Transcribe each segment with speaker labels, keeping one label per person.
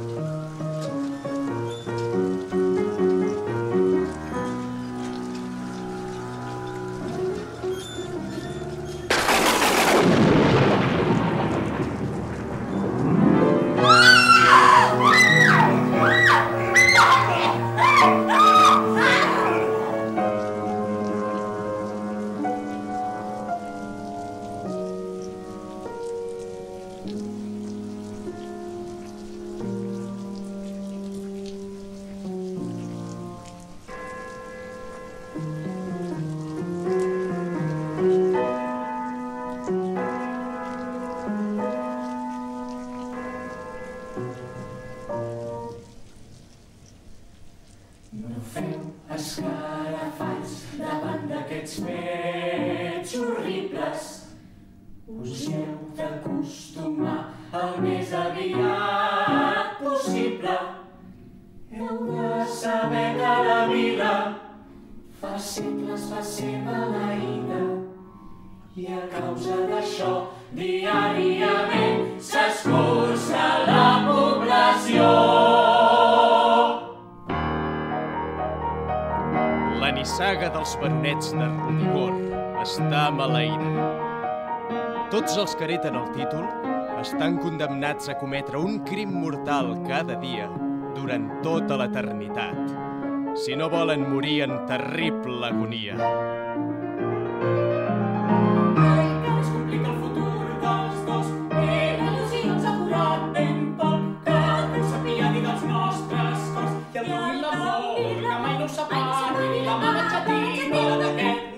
Speaker 1: No possible. Heu de saber que la vila fa segles va ser maleïda i a causa d'això diàriament s'escurça la població.
Speaker 2: La nissaga dels baronets de Rodigor està maleïda. Tots els que hereten el títol estan condemnats a cometre un crim mortal cada dia durant tota l'eternitat, si no volen morir en terrible agonia.
Speaker 1: que es complica el futur dels dos. Il·lusions ben poc. Que Déu sabia dir dels nostres cors. I el dur i l'amor que mai no separa i la mà xatina d'aquest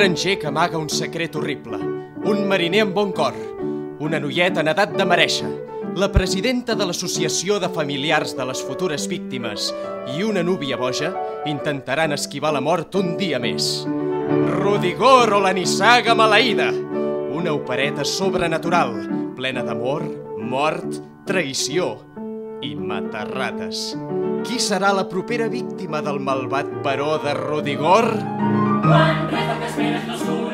Speaker 2: granger que amaga un secret horrible, un mariner amb bon cor, una noieta en edat de mereixer, la presidenta de l'Associació de Familiars de les Futures Víctimes i una núvia boja intentaran esquivar la mort un dia més. Rodigor o la nissaga maleïda, una opereta sobrenatural, plena d'amor, mort, traïció i matarrates. Qui serà la propera víctima del malvat baró de Rodigor?
Speaker 1: Quan res del que esperes no surt